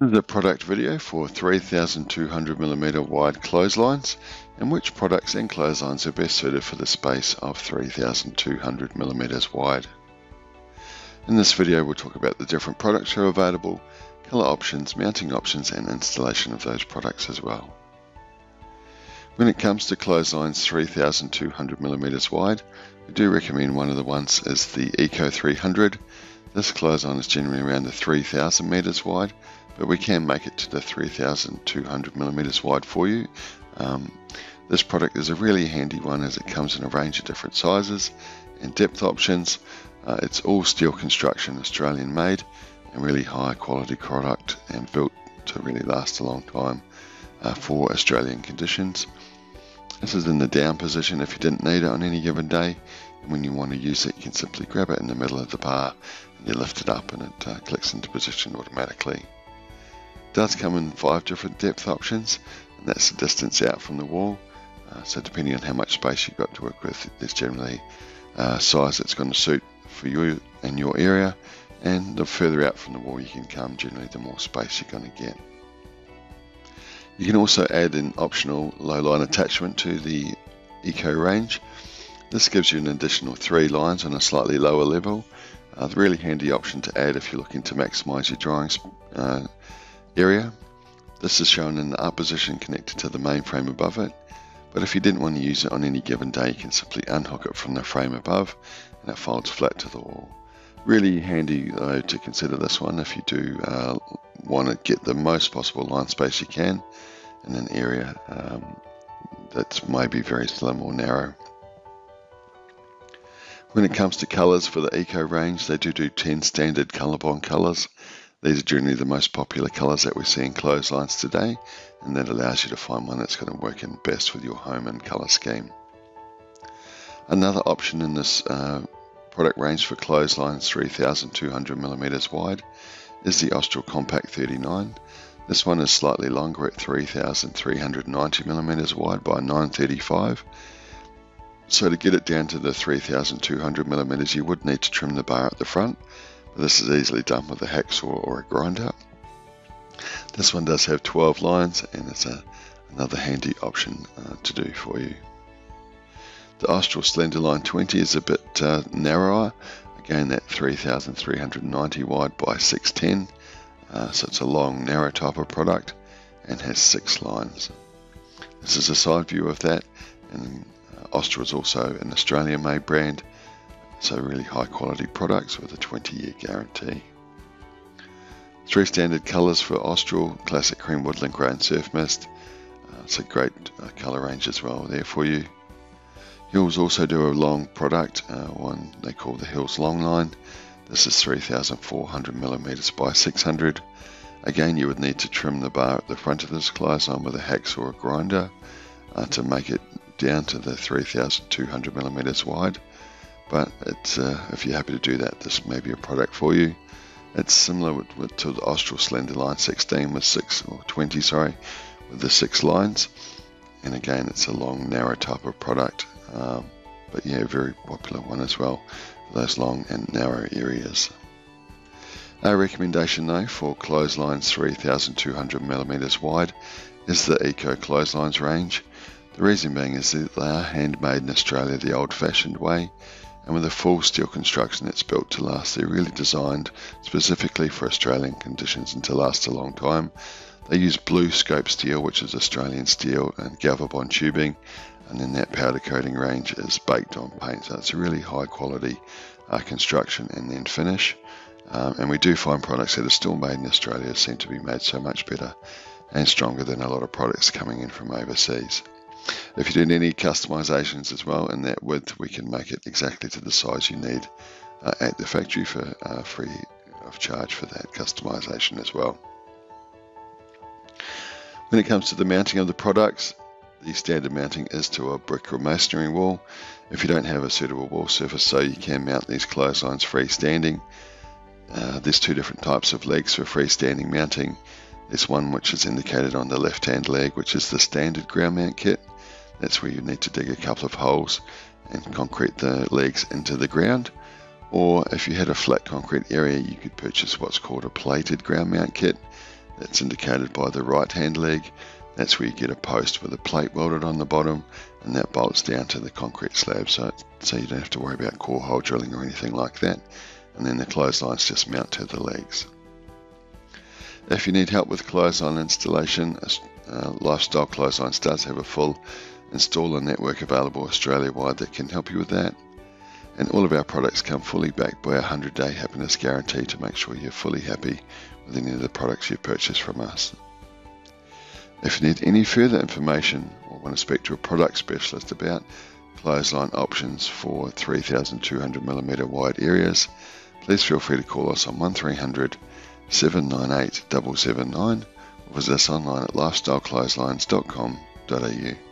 This is a product video for 3200mm wide clotheslines and which products and clotheslines are best suited for the space of 3200mm wide. In this video we'll talk about the different products that are available, colour options, mounting options and installation of those products as well. When it comes to clotheslines 3200mm wide, we do recommend one of the ones is the Eco 300. This clothesline is generally around the 3000 meters wide but we can make it to the 3200 millimeters wide for you. Um, this product is a really handy one as it comes in a range of different sizes and depth options. Uh, it's all steel construction, Australian made, and really high quality product and built to really last a long time uh, for Australian conditions. This is in the down position if you didn't need it on any given day. When you want to use it, you can simply grab it in the middle of the bar and you lift it up and it uh, clicks into position automatically It does come in five different depth options, and that's the distance out from the wall. Uh, so depending on how much space you've got to work with, there's generally a uh, size that's going to suit for you and your area. And the further out from the wall you can come, generally the more space you're going to get. You can also add an optional low line attachment to the Eco range. This gives you an additional three lines on a slightly lower level. Uh, really handy option to add if you're looking to maximize your drying uh, area. This is shown in the up position connected to the main frame above it, but if you didn't want to use it on any given day, you can simply unhook it from the frame above and it folds flat to the wall. Really handy though to consider this one if you do uh, want to get the most possible line space you can in an area um, that's maybe very slim or narrow. When it comes to colours for the Eco range, they do do 10 standard Colorbond colours. These are generally the most popular colours that we see in clotheslines today, and that allows you to find one that's going to work in best with your home and colour scheme. Another option in this uh, product range for clotheslines 3200mm wide is the Austral Compact 39. This one is slightly longer at 3390mm wide by 935 so to get it down to the 3200 millimeters, you would need to trim the bar at the front this is easily done with a hacksaw or a grinder. This one does have 12 lines and it's a, another handy option uh, to do for you. The Austral Slenderline 20 is a bit uh, narrower, again that 3390 wide by 610, uh, so it's a long narrow type of product and has six lines. This is a side view of that and Austral is also an Australian made brand so really high quality products with a 20 year guarantee. Three standard colours for Austral, Classic Cream Woodland Grey and Surf Mist. Uh, it's a great uh, colour range as well there for you. Hills also do a long product, uh, one they call the Hills Long Line. This is 3400 millimeters by 600. Again, you would need to trim the bar at the front of this clothesline with a hacksaw or a grinder uh, to make it down to the 3200 millimeters wide but uh, if you're happy to do that, this may be a product for you. It's similar with, with, to the Austral Slenderline 16 with six or 20, sorry, with the six lines. And again, it's a long, narrow type of product, um, but yeah, very popular one as well for those long and narrow areas. Our recommendation though for clotheslines 3200 millimeters wide is the Eco Clotheslines range. The reason being is that they are handmade in Australia the old fashioned way and with a full steel construction that's built to last. They're really designed specifically for Australian conditions and to last a long time. They use BlueScope steel, which is Australian steel, and Galvabond tubing, and then that powder coating range is baked on paint. So it's a really high quality uh, construction and then finish. Um, and we do find products that are still made in Australia seem to be made so much better and stronger than a lot of products coming in from overseas. If you do any customizations as well in that width, we can make it exactly to the size you need uh, at the factory for uh, free of charge for that customization as well. When it comes to the mounting of the products, the standard mounting is to a brick or masonry wall. If you don't have a suitable wall surface, so you can mount these clotheslines freestanding. Uh, there's two different types of legs for freestanding mounting. There's one which is indicated on the left hand leg, which is the standard ground mount kit, that's where you need to dig a couple of holes and concrete the legs into the ground. Or if you had a flat concrete area, you could purchase what's called a plated ground mount kit. That's indicated by the right hand leg. That's where you get a post with a plate welded on the bottom and that bolts down to the concrete slab so, so you don't have to worry about core hole drilling or anything like that. And then the clotheslines just mount to the legs. If you need help with clothesline installation, uh, Lifestyle Clotheslines does have a full installer network available Australia wide that can help you with that. And all of our products come fully backed by a 100 day happiness guarantee to make sure you're fully happy with any of the products you purchase from us. If you need any further information or want to speak to a product specialist about clothesline options for 3200mm wide areas, please feel free to call us on 1300 798 779 or visit us online at lifestyleclotheslines.com.au.